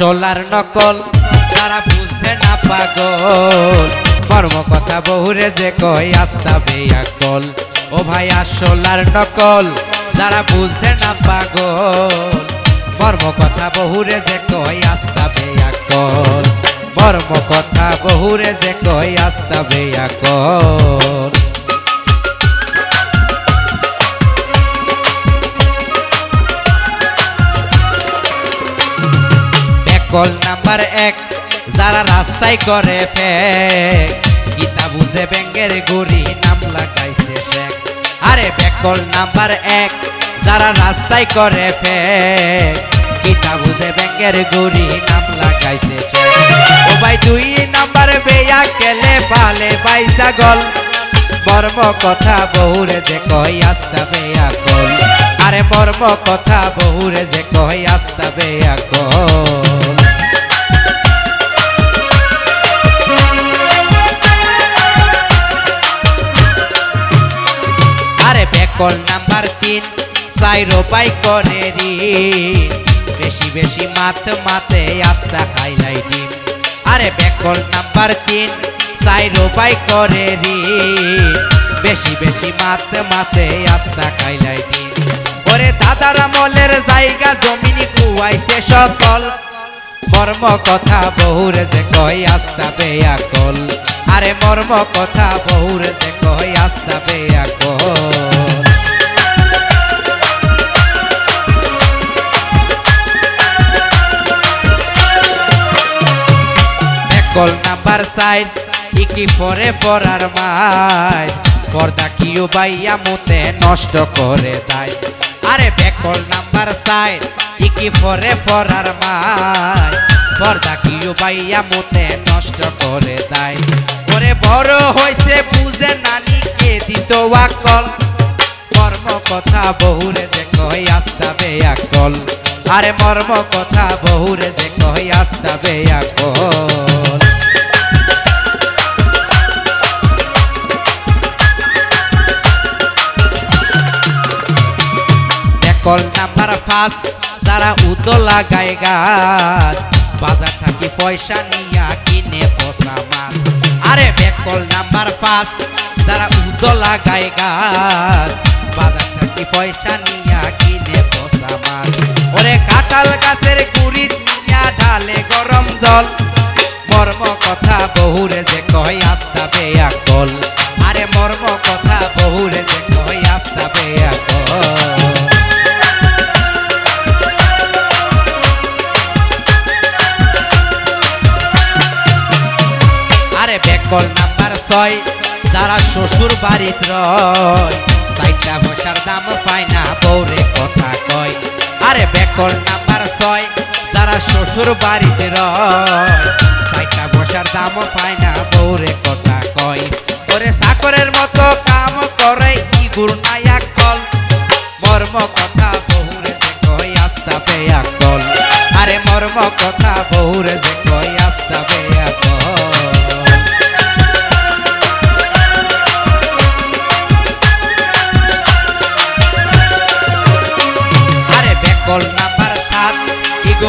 আসল আর নকল, যারা বুঝে না পাগল। মর্ম কথা বহুরে যে কয় আস্তা বেয়াকল। ও ভাই আসল আর নকল, যারা বুঝে না পাগল। মর্ম কথা বহুরে যে কয় আস্তা বেয়াকল। মর্ম কথা বহুরে যে কয় আস্তা বেয়াকল। বেকল নাম্বার এক, যারা রাস্তায় করে ফেক। গীতা বুঝে ব্যাঙ্গের গুড়ি, নাম লাগাইছে শেখ আরে বেকল নাম্বার এক, যারা রাস্তায় করে ফেক। গীতা বুঝে ব্যাঙ্গের গুড়ি, নাম লাগাইছে ভাই, দুই নাম্বার বেয়া কেলে পালে বাই গল মর্ম কথা বহুরে যে কই আস্তা বেয়া কল আরে মর্ম কথা বহুরে যে কই আস্তা বেয়া কল বেকল নাম্বার তিন সাইরো পাই করে রি বেশি বেশি মাত মাতে আস্তা খাইলাই ডিম আরে বেকল নাম্বার তিন সাইরো পাই করে রি বেশি বেশি মাত মাতে আস্তা খাইলাই ডিম ওরে দাদার আমলের জায়গা জমিনি কুয়াইছে সকল। মর্ম কথা বহুরে যে কই আস্তা বেয়া কল। আরে মর্ম কথা বহুরে যে কই আস্তা বেয়া কল। একল নাম্বার সাইড ইকি পরে পরার মাই। পর্দা কিও বাইয়া মুতে নষ্ট করে দেয় আরে বেকল নাম্বার সাইড ইকি পরে পরার মাই। পর্দা কিও বাইয়া মুতে নষ্ট করে দেয় ওরে বড় হইছে বুঝে নানি কে দিত আকল মর্ম কথা বহুরে যে কই আস্তা বেয়া কল আরে মর্ম কথা বহুরে যে কই আস্তা বেয়া কল নাম্বার ফাঁস, যারা উদো লাগায় গাছ। বাজার থাকি পয়সা নিয়া কিনে পচা মাছ। আরে বেকল নাম্বার পাঁচ যারা উদো লাগায় গাছ। বাজার থাকি পয়সা নিয়া কিনে পচা মাছ। ওরে কাঁঠাল গাছের গুড়ি নিয়া ঢালে গরম জল। মর্ম কথা বহুরে যে কয়, আস্তা বেয়া কল। আরে মর্ম কথা আরে বেকল নাম্বার ছয়। যারা শ্বশুর বাড়িত রয় চাইটা পয়সার দাম পায় না বৌরে কথা কয়। আরে বেকল নাম্বার ছয়, যারা শ্বশুর বাড়িতে রয় চাইটা পয়সার দাম পায় না বৌরে কথা কয়। ওরে চাকরের মতো কাম করে ই গুর নায়া কল। মর্ম কথা বহুরে যে কয়, আস্তা বেয়া কল। আরে মর্ম কথা বহুরে যে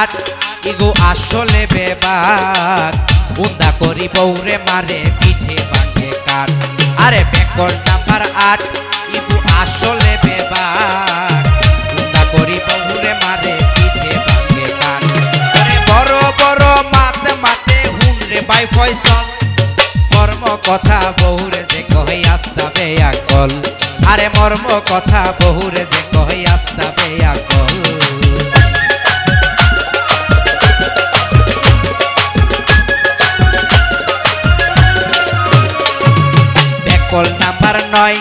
নাম্বার আট ইগো আসলে বেবার উন্দা করি বৌরে মারে, পিঠে ভাঙে কাঠ। আরে বেকল নাম্বার আট, ইগো আসলে বেবার উন্দা করি বৌরে মারে, পিঠে ভাঙে কাঠ। আরে বড় বড় মাত মাতে হুনরে বাই ফয়সল। মর্ম কথা বহুরে যে কই আস্তা বেয়া কল আরে মর্ম কথা বহুরে যে কই আস্তা বেয়া কল নয়,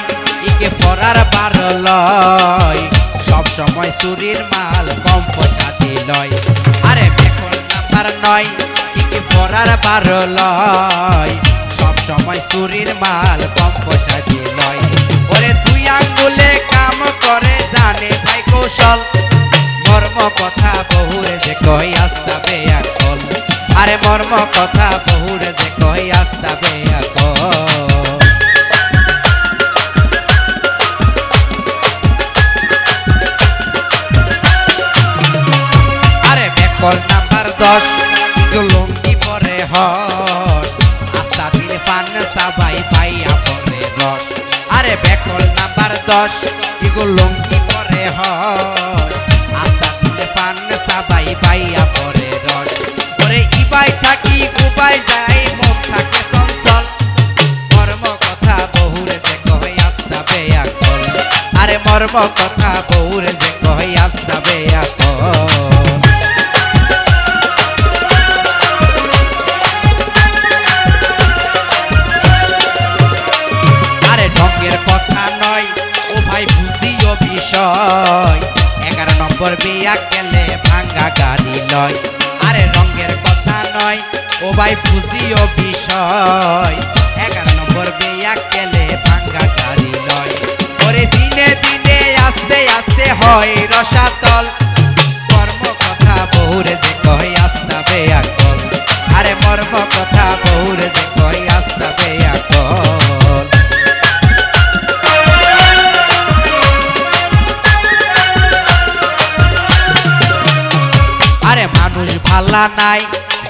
ইকে ফর পরার বার লয়। সব সময় চুরির মাল কম পয়সা দিলয়। আরে বেকল নাম্বার নয় কি পরার বার লয়। সব সময় চুরির মাল কম পয়সা দিলয়। ওরে দুই আঙ্গুলে কাম করে জানে ভাই কৌশল। মর্ম কথা বহুরে যে কই আস্তা বেয়াকল। আরে মর্ম কথা বহুরে যে কই আস্তা বেয়াকল। আরে দশ লঙ্গি পরে হস। আস্তা পান পাইয়া পরে রস। আরে বেকল নাম্বার দশ লঙ্গি পরে হস। আস্তা পান পাইয়া পরে রস। ওরে ইবাই থাকি উবাই যাই, মুখ থাকে চঞ্চল। মর্ম কথা বহুরে যে কই আস্তা বেয়াকল। আরে মর্ম কথা ও ভাই বুঝিও বিষয়। এগারো নম্বর বিয়া গেলে ভাঙ্গা গাড়ি লয়। ওরে দিনে দিনে আস্তে আস্তে হয় রসাতল। কর্ম কথা বহুরে যে কই আস্তা বেয়াকল আরে মর্ম কথা বহুরে যে কই আস্তা মানুষ ভাল্লা নাই।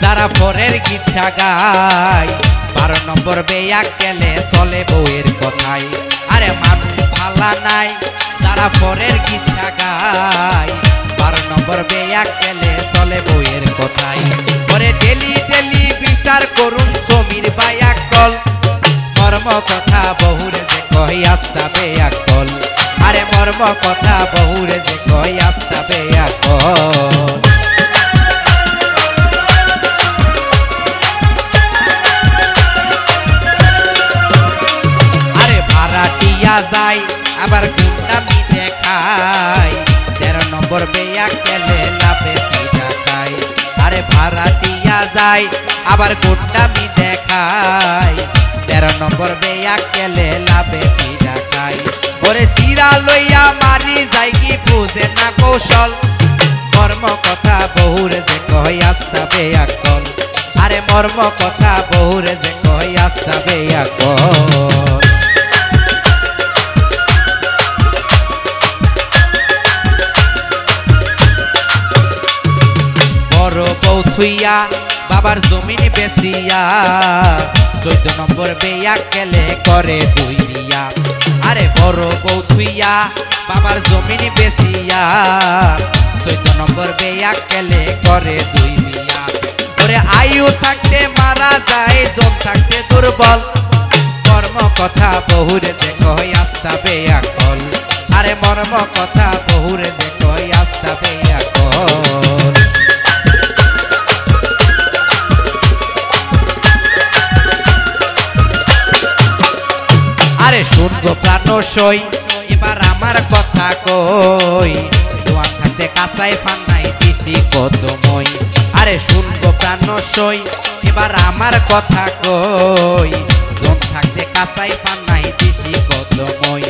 যারা পরের গিচ্ছা গায়, বারো নম্বর বেয়া কেলে চলে বউয়ের কথাই আরে মানুষ ভাল্লা নাই, যারা পরের গিচ্ছা গায়, বারো নম্বর বেয়া কেলে চলে বউয়ের কথাই পরে ডেলি ডেলি বিচার করুন সমীর বায়া কল। মর্ম কথা বহুরে যে কই আস্তা বেয়া কল। আরে মর্ম কথা বহুরে যে কই আস্তা বেয়া কল। আবার গুন্ডামি দেখায় তেরো নম্বর বেয়া গেলে লাভে দেখায় আরে ভাড়া দিয়া যায়, আবার গুন্ডামি দেখায় তেরো নম্বর বেয়া গেলে লাভে দেখায় ওরে সিরা লইয়া মারি যাই কি বুঝে না কৌশল। মর্ম কথা বহুরে যে কই আস্তা বেয়া কল। আরে মর্ম কথা বহুরে যে কই আস্তা বেয়া কল। থুইয়া বাবার জমিন বেচিয়া চৈদ্দ নম্বর বেয়া গেলে করে দুই বিয়া আরে বড় বউ থুইয়া, বাবার জমিন বেচিয়া চৈদ্দ নম্বর বেয়া গেলে করে দুই বিয়া ওরে আয়ু থাকতে মারা যায় জন থাকতে দুর্বল। কর্ম কথা বহুরে যে কই আস্তা বেয়া কল। আরে মর্ম কথা বহুরে যে কই আস্তা বেয়া আরে শুনব প্রাণ সই, এবার আমার কথা কই। জোয়ান থাকতে কাঁচাই ফান্নাই দিছি কত মই। আরে শুনব প্রাণ সই, এবার আমার কথা কই। জন থাকতে কাঁচাই ফান্নাই দিছি কত মই।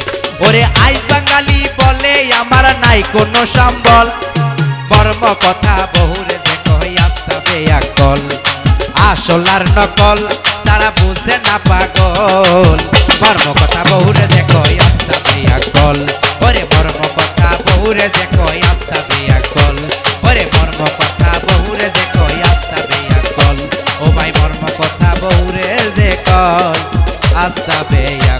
ওরে আই বাঙালি বলে আমার নাই কোনো সম্বল। বর্ম কথা বহুরে কই আস্তা বেয়া কল আসলার নকল তারা বুঝে না পাগল। মর্ম কথা বহুরে যে কই আস্তা বিয়া কল। ওরে মর্ম কথা বহুরে যে কই আস্তা বিয়া কল। ওরে মর্ম কথা বহুরে যে কই আস্তা বিয়া কল। ও ভাই মর্ম কথা বহুরে যে কই আস্তা বিয়া